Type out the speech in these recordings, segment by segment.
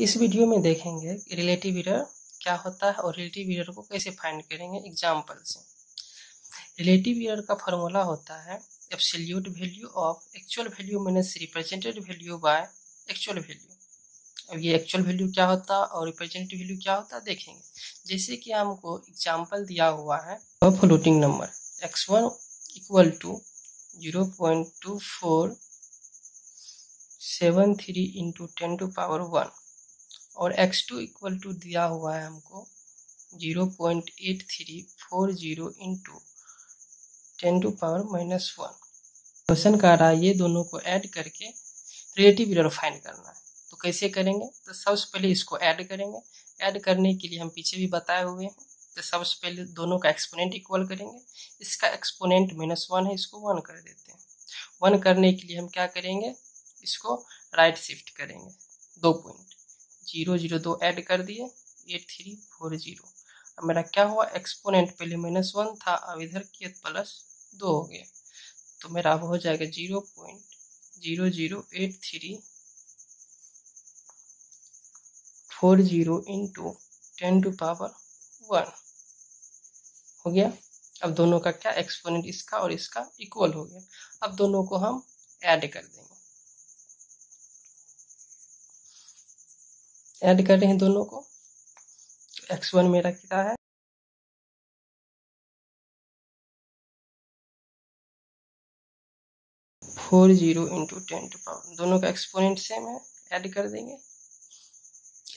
इस वीडियो में देखेंगे रिलेटिव एरर क्या होता है और रिलेटिव एरर को कैसे फाइंड करेंगे एग्ज़ाम्पल से। रिलेटिव एरर का फॉर्मूला होता है absolute value of actual value minus represented value by actual value अब ये एक्चुअल वैल्यू क्या होता और रिप्रेजेंटेड वैल्यू क्या होता देखेंगे। जैसे कि हमको एग्ज़ाम्पल दिया हुआ है floating number x one equal to zero point two four seven three into ten to power one और एक्स टू इक्वल टू दिया हुआ है हमको zero point eight three four zero into ten to power minus one question का रहा है, ये दोनों को ऐड करके रिलेटिव एरर फाइंड करना है। तो कैसे करेंगे? तो सबसे पहले इसको ऐड करेंगे। ऐड करने के लिए हम पीछे भी बताए हुए हैं। तो सबसे पहले दोनों का एक्सपोनेंट इक्वल करेंगे। इसका एक्सपोनेंट माइनस वन है, इसको वन कर देते हैं। वन करने के लिए हम क्या करेंगे? इसको राइट शिफ्ट करेंगे। दो पॉइंट ज़ीरो ज़ीरो दो ऐड कर दिए एट थ्री फोर ज़ीरो। अब मेरा क्या हुआ? एक्सपोनेंट पहले माइनस वन था, अब इधर किया प्लस दो हो गया। तो मेरा अब हो जाएगा zero point zero zero eight three four zero into ten to power one हो गया? अब दोनों का क्या? एक्सपोनेंट इसका और इसका इक्वल हो गया। अब दोनों को हम ऐड कर देंगे। ऐड कर रहे हैं दोनों को। एक्स वन मेरा क्या है। Four zero into ten to power दोनों का एक्सपोनेंट सेम है। ऐड कर देंगे।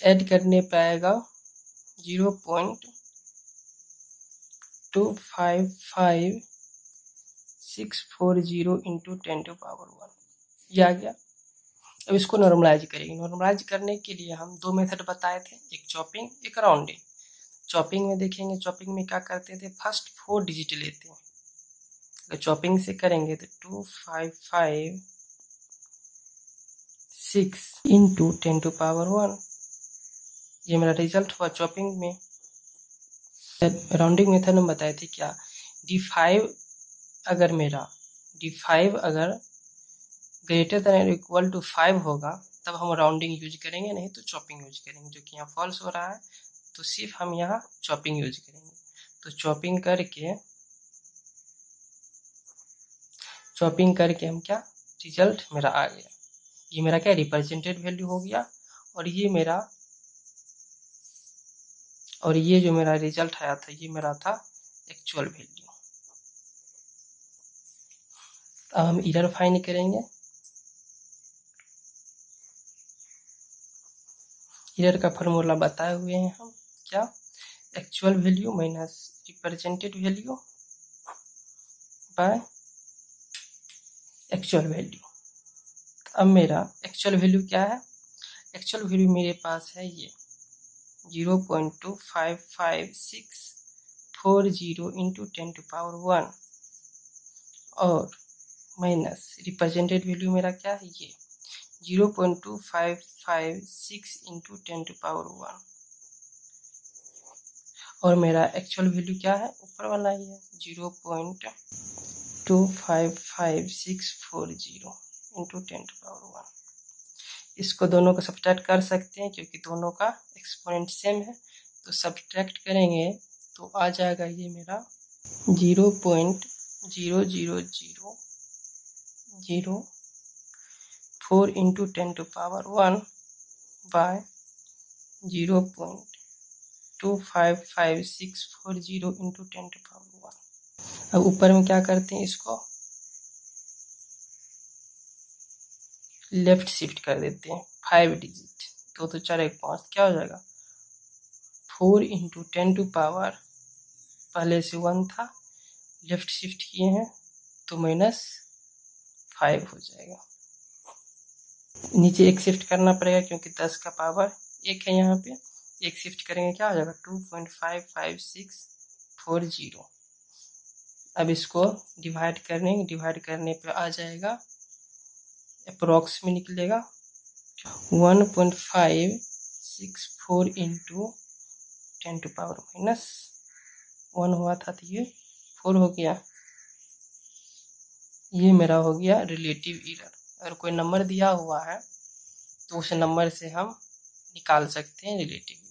ऐड करने पे आएगा zero point two five five six four zero into ten to power one ये आ गया। अब इसको नॉर्मलाइज करेंगे। नॉर्मलाइज करने के लिए हम दो मेथड बताए थे, एक चॉपिंग एक राउंडिंग चॉपिंग में देखेंगे चॉपिंग में क्या करते थे? फ़र्स्ट फोर डिजिट लेते हैं। अगर चॉपिंग से करेंगे तो two five five six into ten to power one ये मेरा रिज़ल्ट हुआ चॉपिंग में। राउंडिंग मेथड हम बताए थे क्या? डी फाइव अगर मेरा डी फाइव अगर greater than equal to five होगा, तब हम राउंडिंग यूज़ करेंगे, नहीं तो चॉपिंग यूज़ करेंगे, जो कि यहाँ फॉल्स हो रहा है तो सिर्फ़ हम यहाँ चॉपिंग यूज़ करेंगे। तो चॉपिंग करके चॉपिंग करके हम क्या रिज़ल्ट मेरा आ गया। ये मेरा क्या रिप्रेजेंटेड वैल्यू हो गया, और ये मेरा, और ये जो मेरा रिज़ल्ट आया था, ये मेरा था एक्चुअल वैल्यू अब हम इधर फाइंड करेंगे। ईयर का फॉर्मूला बताए हुए हैं हम, क्या? Actual value minus represented value by actual value अब मेरा एक्चुअल वैल्यू क्या है? एक्चुअल वैल्यू मेरे पास है ये zero point two five five six four zero into ten to power one और माइनस रिप्रेजेंटेड वैल्यू मेरा क्या है? ये। Zero point two five five six into ten to power one और मेरा एक्चुअल वैल्यू क्या है? ऊपर वाला ही है। Zero point two five five six four zero into ten to power one इसको दोनों को सब्ट्रैक्ट कर सकते हैं क्योंकि दोनों का एक्सपोनेंट सेम है। तो सब्ट्रैक्ट करेंगे तो आ जाएगा ये मेरा zero point zero zero zero zero four into ten to power one by zero point two five five six four zero into ten to power one अब ऊपर में क्या करते हैं इसको? लेफ़्ट शिफ्ट कर देते हैं फाइव डिजिट दो तो चार एक पाँच, क्या हो जाएगा? Four into ten to power पहले से वन था लेफ़्ट शिफ्ट किए हैं तो माइनस फाइव हो जाएगा। नीचे एक शिफ्ट करना पड़ेगा क्योंकि दस का पावर एक है यहाँ पे। एक शिफ्ट करेंगे क्या? हो जाएगा two point five five six four zero अब इसको डिवाइड करने डिवाइड करने पे आ जाएगा। अप्रोक्स में निकलेगा। One point five six four into ten to power minus one हुआ था तो ये फोर हो गया। ये मेरा हो गया रिलेटिव इरर अगर कोई नंबर दिया हुआ है तो उस नंबर से हम निकाल सकते हैं रिलेटिव